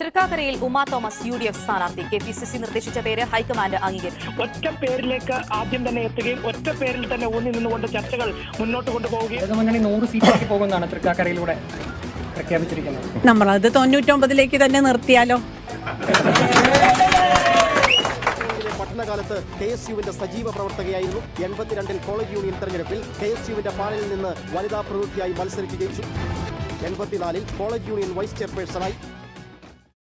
തൃക്കാക്കരയിൽ Uma Thomas U D F സ്ഥാനാർത്ഥി K P C C നിർദ്ദേശിച്ച പേര് ഹൈക്കമാൻഡ് അംഗീകരിച്ചു. ഒറ്റ പേരിലേക്ക് ആദ്യം തന്നെ എത്തുകയും ഒറ്റ പേരിൽ തന്നെ ഊന്നി നിന്നുകൊണ്ട് ചർച്ചകൾ മുന്നോട്ട് കൊണ്ടുപോവുകയും നൂറ് സീറ്റിലേക്ക് പോകുന്നതാണ് തൃക്കാക്കരയിലൂടെ പ്രഖ്യാപിച്ചിരിക്കുന്നത്. നമ്മളത് തൊണ്ണൂറ്റൊമ്പതിലേക്ക് തന്നെ നിർത്തിയാലോ? പഠനകാലത്ത് കെ എസ് യുവിന്റെ സജീവ പ്രവർത്തകയായിരുന്നു എൺപത്തിരണ്ടിൽ കോളേജ് യൂണിയൻ തെരഞ്ഞെടുപ്പിൽ കെ എസ് യുവിന്റെ പാനലിൽ നിന്ന് വനിതാ പ്രവൃത്തിയായി മത്സരിച്ച് ജയിച്ചു എൺപത്തിനാലിൽ കോളേജ് യൂണിയൻ വൈസ് ചെയർപേഴ്സണായി